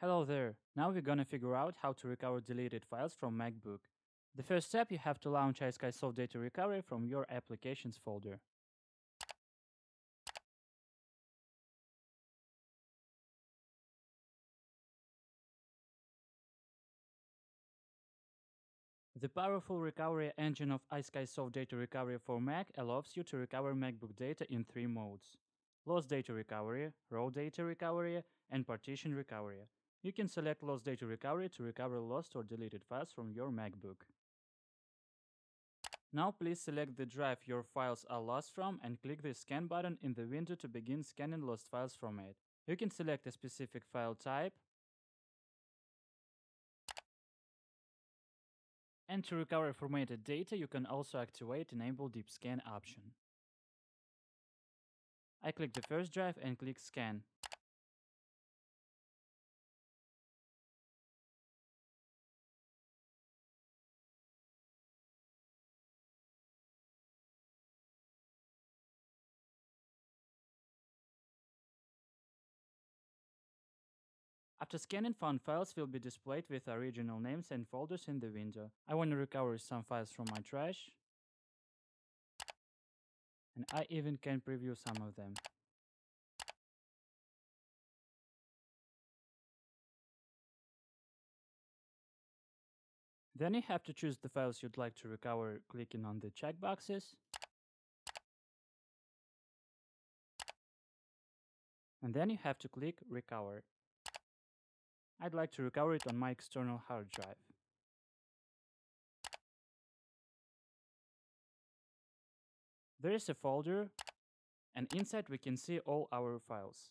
Hello there. Now we're gonna figure out how to recover deleted files from MacBook. The first step, you have to launch iSkySoft Data Recovery from your Applications folder. The powerful recovery engine of iSkySoft Data Recovery for Mac allows you to recover MacBook data in three modes. Lost data recovery, raw data recovery, and partition recovery. You can select lost data recovery to recover lost or deleted files from your MacBook. Now please select the drive your files are lost from and click the scan button in the window to begin scanning lost files from it. You can select a specific file type and to recover formatted data you can also activate enable deep scan option. I click the first drive and click scan. After scanning, found files will be displayed with original names and folders in the window. I want to recover some files from my trash. And I even can preview some of them. Then you have to choose the files you'd like to recover clicking on the checkboxes. And then you have to click Recover. I'd like to recover it on my external hard drive. There is a folder, and inside we can see all our files.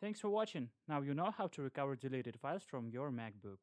Thanks for watching. Now you know how to recover deleted files from your MacBook.